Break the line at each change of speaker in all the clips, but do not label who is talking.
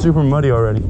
super muddy already.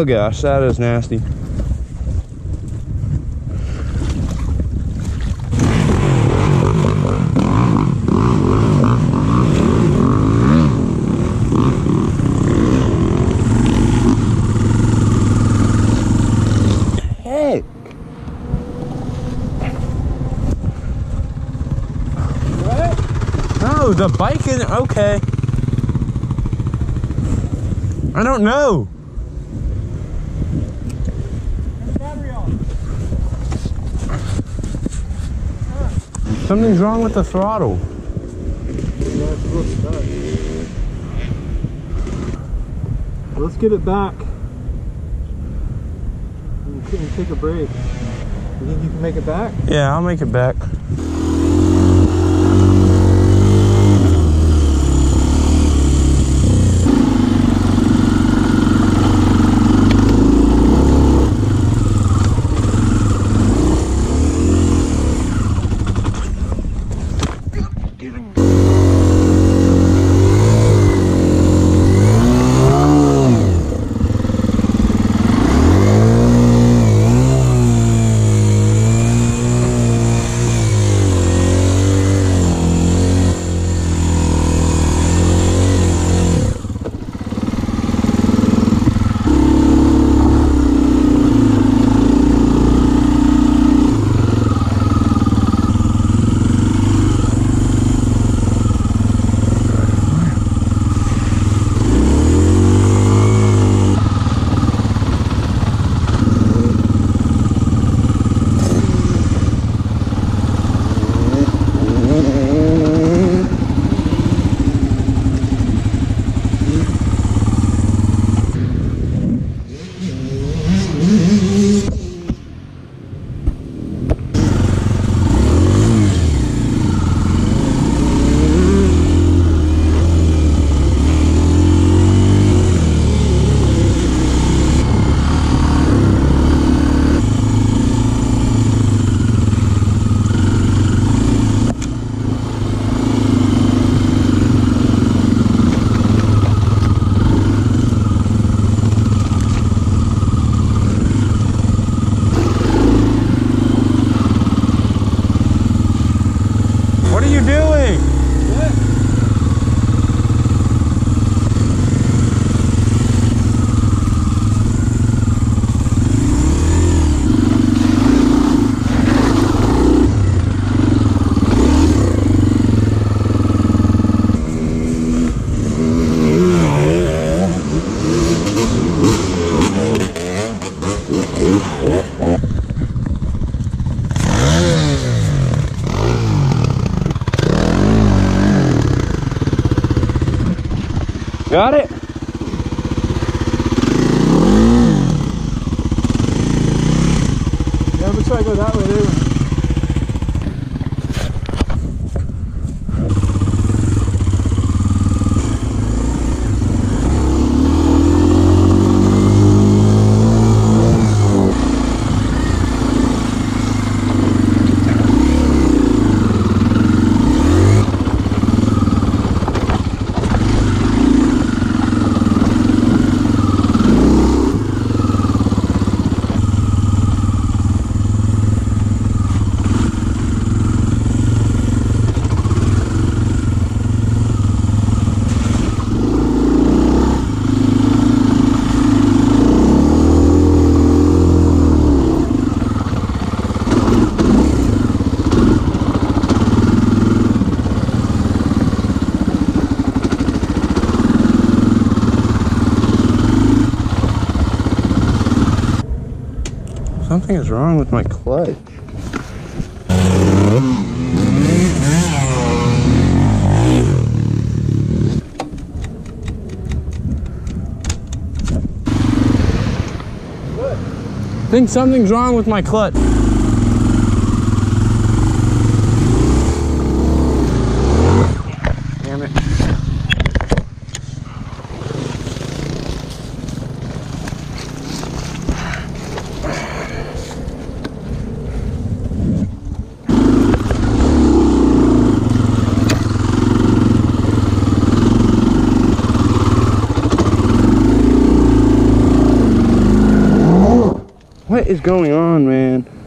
Oh gosh, that is nasty. The bike is okay. I don't know. Something's wrong with the throttle.
Let's get it back. You can take a break. You think you can make it back?
Yeah, I'll make it back. breathing. Got it?
Yeah, let's try to go that way
Something is wrong with my clutch. I think something's wrong with my clutch. Is going on, man?